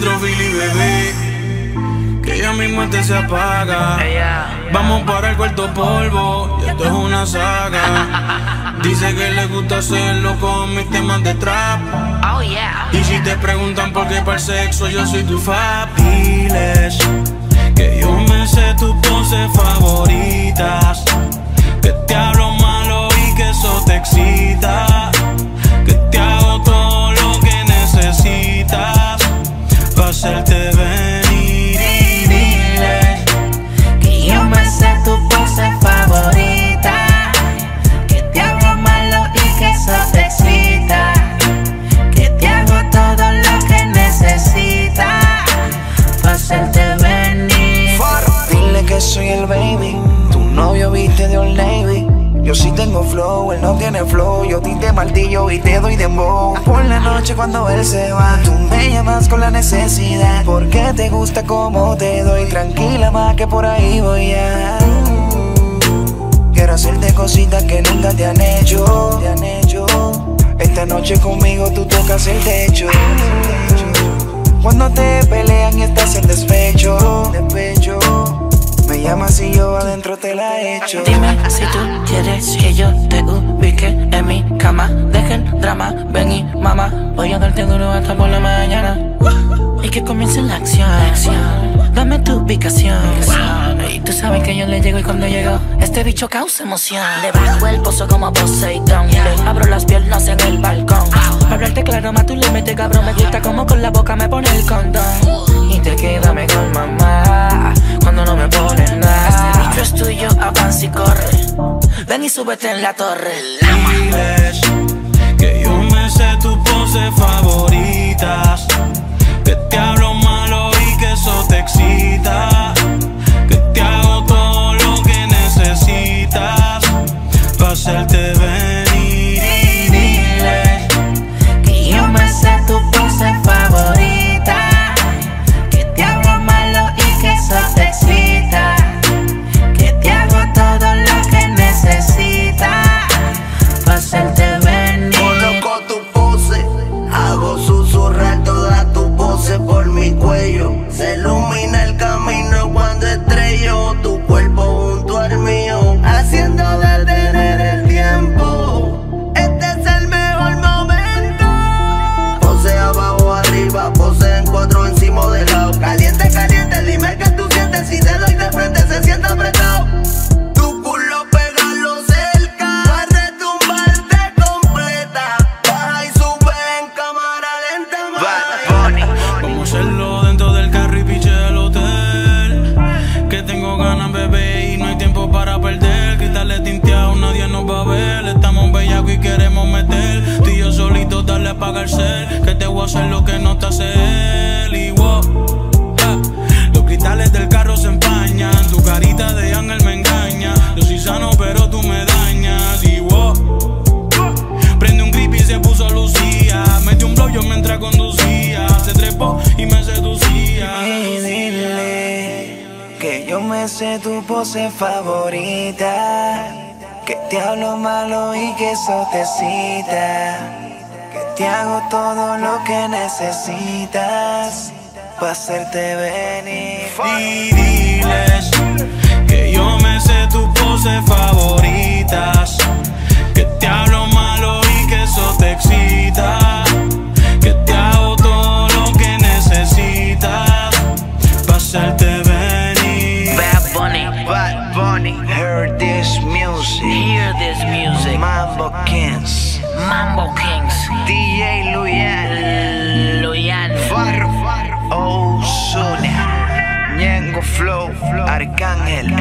otro Billy, bebé. Que ya mismo este se apaga. Vamos para el cuarto polvo, y esto es una saga. Dice que le gusta hacerlo con mis temas de trap. Oh yeah. Y si te preguntan por qué para el sexo, yo soy tu fabiles. Que yo me sé tus poses favoritas. Yo sí tengo flow, él no tiene flow. Yo ti te martillo y te doy dembow. Por la noche cuando él se va, tú me llamas con la necesidad. Porque te gusta como te doy. Tranquila más que por ahí voy a. Quiero hacerte cositas que nunca te han hecho. Te han hecho. Esta noche conmigo tú tocas el techo. Cuando te pelean y estás en despecho, despecho. Y yo adentro te la echo. Dime si tú quieres que yo te ubique en mi cama. Dejen drama, ven y mamá. Voy a darte duro hasta por la mañana. Y que comience la acción. Dame tu ubicación. Y tú sabes que yo le llego y cuando llego, este bicho causa emoción. Le bajo el pozo como Poseidón. Le abro las piernas en el balcón. Para hablarte claro, más tú le metes cabrón. Me gusta como con la boca me pone el condón. Y te queda mejor, mamá. Y súbete en la torre. Diles que yo me sé tus poses y no hay tiempo para perder. Cristales tinteados, nadie nos va a ver. Estamos bellacos y queremos meter. Tú y yo solitos, darle a apagar el cel. Que te voy a hacer lo que no te hace yo me sé tu pose favorita. Que te hablo malo y que eso te excita. Que te hago todo lo que necesitas. Pa' hacerte venir. Y diles que yo me sé tus poses favoritas. Que te hablo malo y que eso te excita. Que te hago todo lo que necesitas. Pa' hacerte Bunny, Hear this music. hear this music. Mambo Kings. Mambo Kings, DJ Luyan. Luyan, Farro. Ozuna. Oh, Ñengo Flow. Arcángel. El